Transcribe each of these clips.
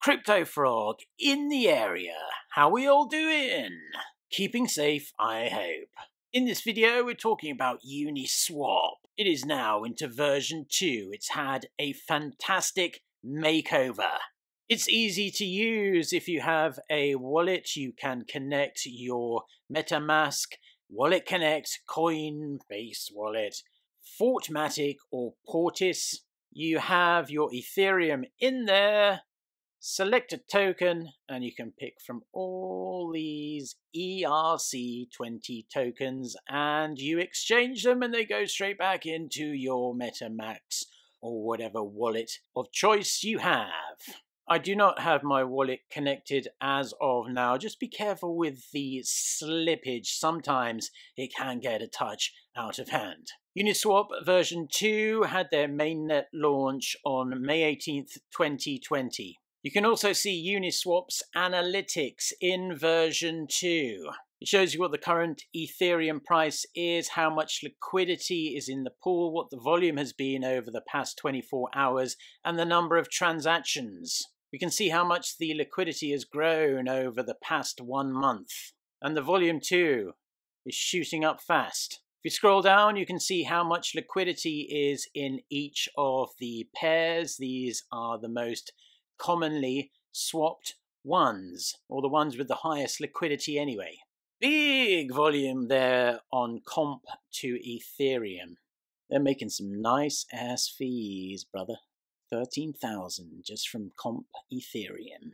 Crypto Frog in the area. How we all doing? Keeping safe, I hope. In this video, we're talking about Uniswap. It is now into version 2. It's had a fantastic makeover. It's easy to use. If you have a wallet, you can connect your MetaMask, WalletConnect, Coinbase wallet, Fortmatic, or Portis. You have your Ethereum in there select a token and you can pick from all these ERC20 tokens and you exchange them and they go straight back into your MetaMask or whatever wallet of choice you have. I do not have my wallet connected as of now. Just be careful with the slippage. Sometimes it can get a touch out of hand. Uniswap version 2 had their mainnet launch on May 18th, 2020. You can also see Uniswap's analytics in version 2. It shows you what the current Ethereum price is, how much liquidity is in the pool, what the volume has been over the past 24 hours, and the number of transactions. We can see how much the liquidity has grown over the past one month. And the volume too is shooting up fast. If you scroll down, you can see how much liquidity is in each of the pairs. These are the most commonly swapped ones, or the ones with the highest liquidity anyway. Big volume there on comp to Ethereum. They're making some nice ass fees, brother. 13,000 just from comp Ethereum.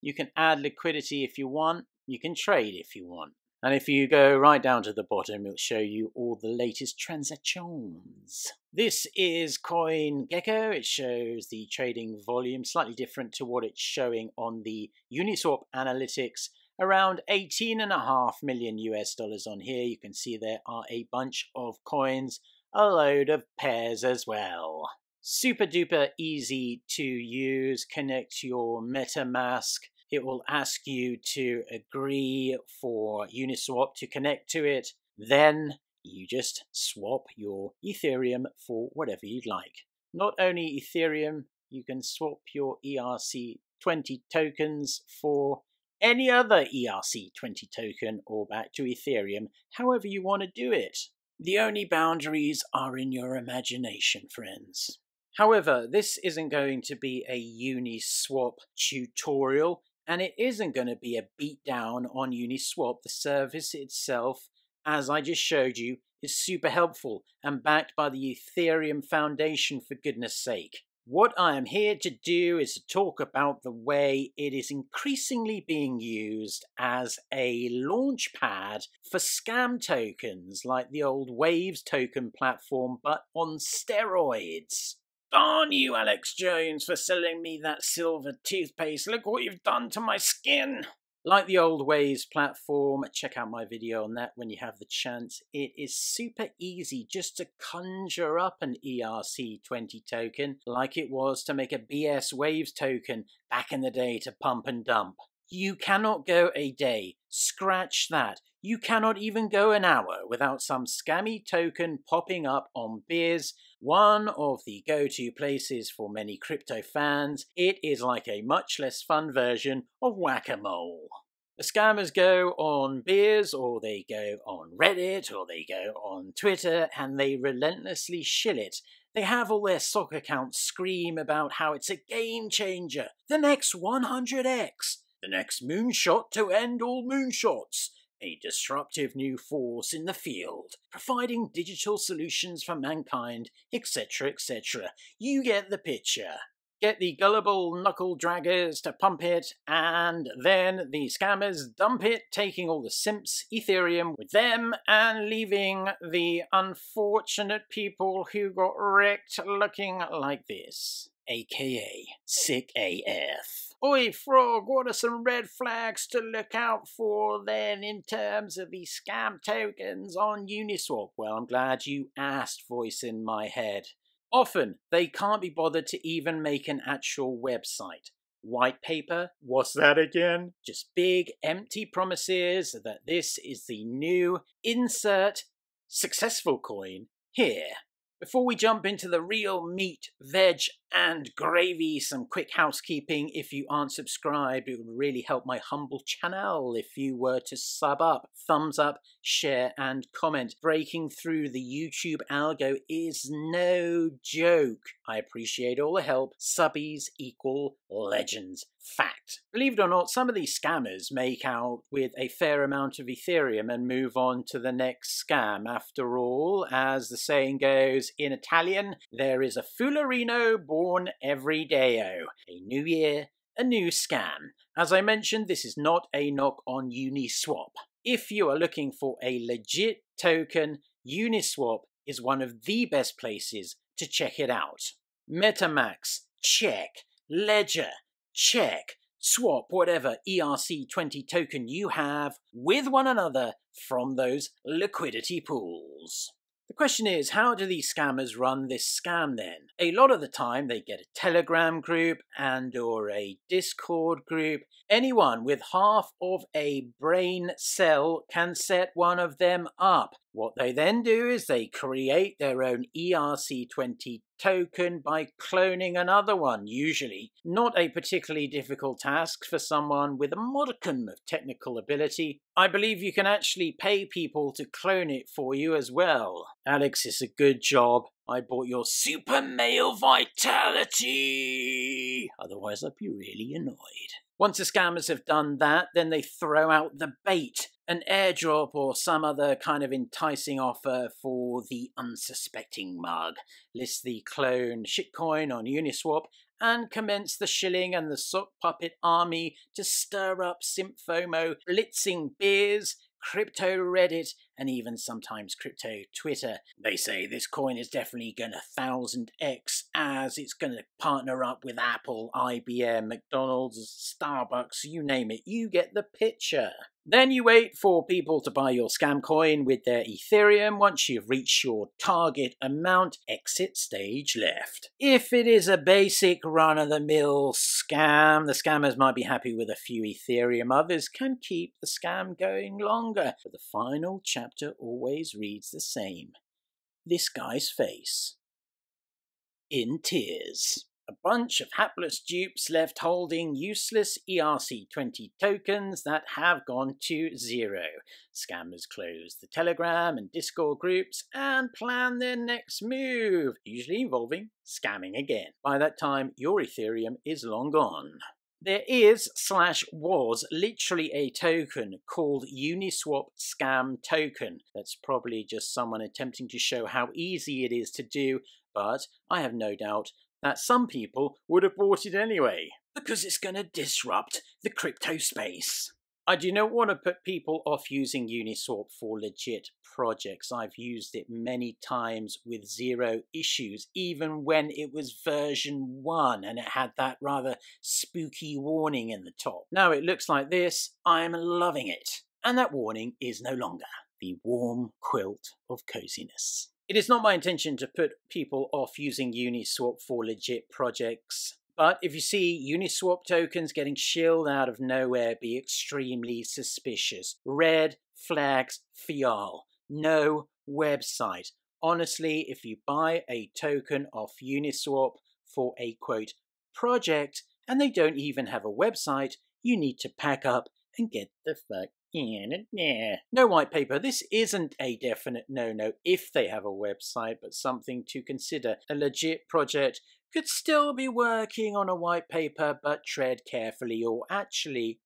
You can add liquidity if you want, you can trade if you want. And if you go right down to the bottom, it'll show you all the latest transactions. This is CoinGecko. It shows the trading volume, slightly different to what it's showing on the Uniswap analytics. Around 18.5 million US dollars on here. You can see there are a bunch of coins, a load of pairs as well. Super duper easy to use. Connect your MetaMask it will ask you to agree for Uniswap to connect to it. Then you just swap your Ethereum for whatever you'd like. Not only Ethereum, you can swap your ERC20 tokens for any other ERC20 token or back to Ethereum, however you want to do it. The only boundaries are in your imagination, friends. However, this isn't going to be a Uniswap tutorial and it isn't going to be a beatdown on Uniswap. The service itself, as I just showed you, is super helpful and backed by the Ethereum Foundation for goodness sake. What I am here to do is to talk about the way it is increasingly being used as a launchpad for scam tokens like the old Waves token platform, but on steroids. Darn you, Alex Jones, for selling me that silver toothpaste. Look what you've done to my skin. Like the old Waves platform, check out my video on that when you have the chance. It is super easy just to conjure up an ERC20 token like it was to make a BS Waves token back in the day to pump and dump. You cannot go a day, scratch that. You cannot even go an hour without some scammy token popping up on Biz one of the go-to places for many crypto fans, it is like a much less fun version of whack-a-mole. The scammers go on Biz, or they go on Reddit, or they go on Twitter, and they relentlessly shill it. They have all their sock accounts scream about how it's a game changer, the next 100x, the next moonshot to end all moonshots, a disruptive new force in the field, providing digital solutions for mankind, etc., etc. You get the picture. Get the gullible knuckle draggers to pump it, and then the scammers dump it, taking all the simps Ethereum with them and leaving the unfortunate people who got wrecked looking like this, aka sick AF. Oi, Frog, what are some red flags to look out for then in terms of the scam tokens on Uniswap? Well, I'm glad you asked, voice in my head. Often, they can't be bothered to even make an actual website. White paper, what's that again? Just big, empty promises that this is the new insert successful coin here. Before we jump into the real meat, veg, And gravy, some quick housekeeping. If you aren't subscribed, it would really help my humble channel if you were to sub up, thumbs up, share, and comment. Breaking through the YouTube algo is no joke. I appreciate all the help. Subbies equal legends. Fact. Believe it or not, some of these scammers make out with a fair amount of Ethereum and move on to the next scam. After all, as the saying goes in Italian, there is a Fullerino born every day. Oh, a new year, a new scam. As I mentioned, this is not a knock on Uniswap. If you are looking for a legit token, Uniswap is one of the best places to check it out. MetaMask, check. Ledger, check. Swap whatever ERC20 token you have with one another from those liquidity pools. The question is, how do these scammers run this scam then? A lot of the time they get a Telegram group and or a Discord group. Anyone with half of a brain cell can set one of them up. What they then do is they create their own ERC20 token by cloning another one, usually. Not a particularly difficult task for someone with a modicum of technical ability. I believe you can actually pay people to clone it for you as well. Alex, it's a good job. I bought your super male vitality. Otherwise, I'd be really annoyed. Once the scammers have done that, then they throw out the bait an airdrop or some other kind of enticing offer for the unsuspecting mug. List the clone shitcoin on Uniswap and commence the shilling and the sock puppet army to stir up Symphomo, blitzing Biz, crypto Reddit, and even sometimes crypto Twitter. They say this coin is definitely going to thousand X as it's going to partner up with Apple, IBM, McDonald's, Starbucks, you name it. You get the picture. Then you wait for people to buy your scam coin with their Ethereum. Once you've reached your target amount, exit stage left. If it is a basic run of the mill scam, the scammers might be happy with a few Ethereum. Others can keep the scam going longer. But the final chapter always reads the same this guy's face. In tears a bunch of hapless dupes left holding useless ERC20 tokens that have gone to zero. Scammers close the Telegram and Discord groups and plan their next move, usually involving scamming again. By that time, your Ethereum is long gone. There is slash was literally a token called Uniswap Scam Token. That's probably just someone attempting to show how easy it is to do, but I have no doubt that some people would have bought it anyway, because it's going to disrupt the crypto space. I do not want to put people off using Uniswap for legit projects. I've used it many times with zero issues, even when it was version 1 and it had that rather spooky warning in the top. Now it looks like this. I'm loving it. And that warning is no longer the warm quilt of coziness. It is not my intention to put people off using Uniswap for legit projects, but if you see Uniswap tokens getting shilled out of nowhere, be extremely suspicious. Red flags fial. No website. Honestly, if you buy a token off Uniswap for a quote project and they don't even have a website, you need to pack up and get the fuck in there. no white paper. This isn't a definite no-no if they have a website, but something to consider. A legit project could still be working on a white paper, but tread carefully or actually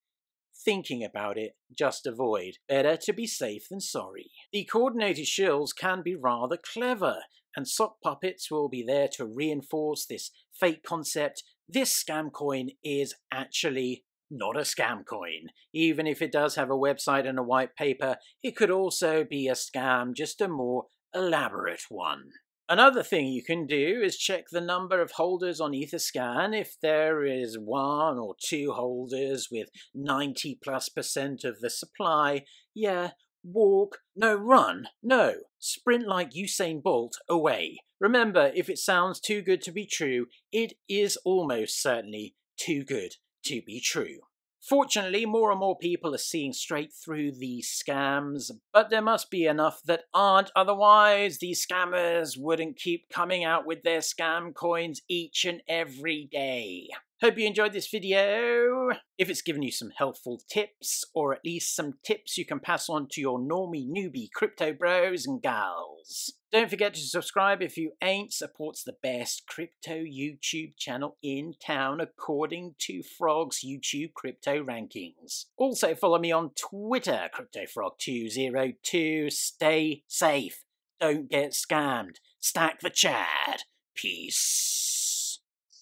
thinking about it, just avoid. Better to be safe than sorry. The coordinated shills can be rather clever, and sock puppets will be there to reinforce this fake concept. This scam coin is actually not a scam coin. Even if it does have a website and a white paper, it could also be a scam, just a more elaborate one. Another thing you can do is check the number of holders on Etherscan. If there is one or two holders with 90 plus percent of the supply, yeah, walk, no run, no, sprint like Usain Bolt away. Remember, if it sounds too good to be true, it is almost certainly too good to be true. Fortunately, more and more people are seeing straight through these scams, but there must be enough that aren't, otherwise, these scammers wouldn't keep coming out with their scam coins each and every day. Hope you enjoyed this video. If it's given you some helpful tips, or at least some tips you can pass on to your normie newbie crypto bros and gals. Don't forget to subscribe if you ain't. Supports the best crypto YouTube channel in town according to Frog's YouTube crypto rankings. Also follow me on Twitter, CryptoFrog202. Stay safe. Don't get scammed. Stack the Chad. Peace.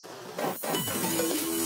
Thank you.